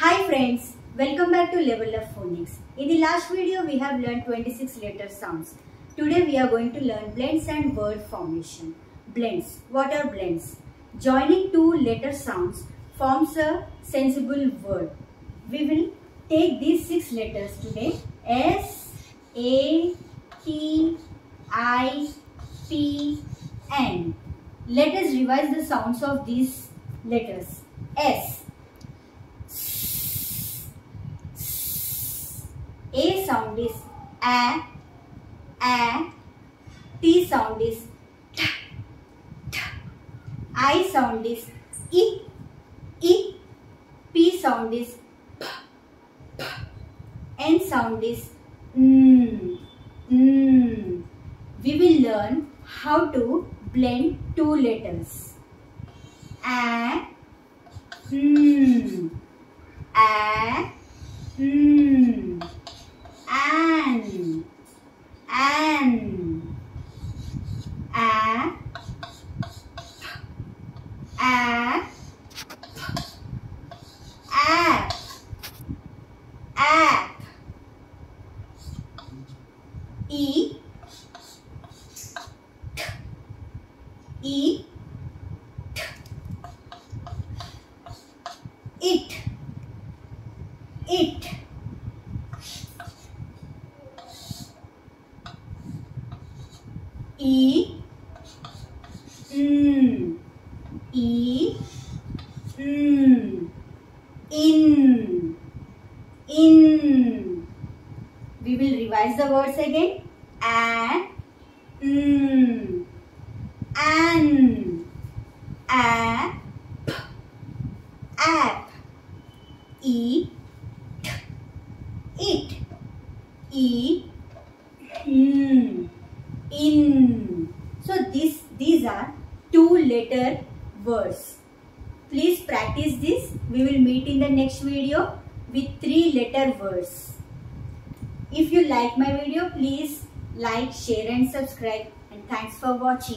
Hi friends, welcome back to Level Up Phonics. In the last video we have learned 26 letter sounds. Today we are going to learn blends and word formation. Blends. What are blends? Joining two letter sounds forms a sensible word. We will take these six letters today. S, A, T, I, P, N. Let us revise the sounds of these letters. S. A sound is A, A. T sound is T, T. I sound is I, I. P sound is P, P. N sound is N, N. We will learn how to blend two letters. A, N, A, N, An, An, A, A, App, App, E, E, it, it. E, mm, E, mm, in, in. We will revise the words again. And, mm, an, app, app, e, t, it, e, mm, in. So this these are two letter words. Please practice this. We will meet in the next video with three letter words. If you like my video, please like, share and subscribe. And thanks for watching.